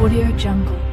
Audio Jungle.